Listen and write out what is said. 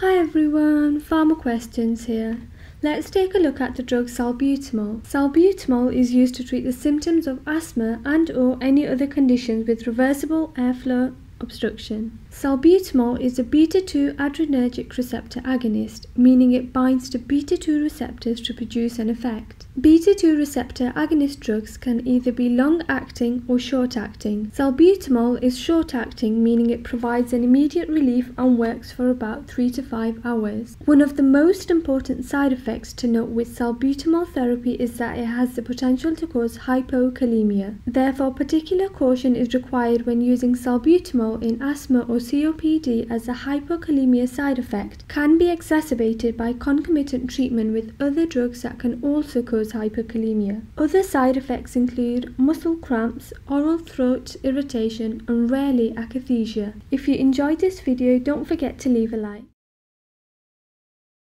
Hi everyone, Pharma Questions here. Let's take a look at the drug salbutamol. Salbutamol is used to treat the symptoms of asthma and or any other conditions with reversible airflow obstruction. Salbutamol is a beta-2 adrenergic receptor agonist, meaning it binds to beta-2 receptors to produce an effect. Beta-2 receptor agonist drugs can either be long-acting or short-acting. Salbutamol is short-acting, meaning it provides an immediate relief and works for about 3 to 5 hours. One of the most important side effects to note with salbutamol therapy is that it has the potential to cause hypokalemia. Therefore, particular caution is required when using salbutamol in asthma or COPD as a hypokalemia side effect can be exacerbated by concomitant treatment with other drugs that can also cause hyperkalemia. Other side effects include muscle cramps, oral throat irritation and rarely akathisia. If you enjoyed this video don't forget to leave a like.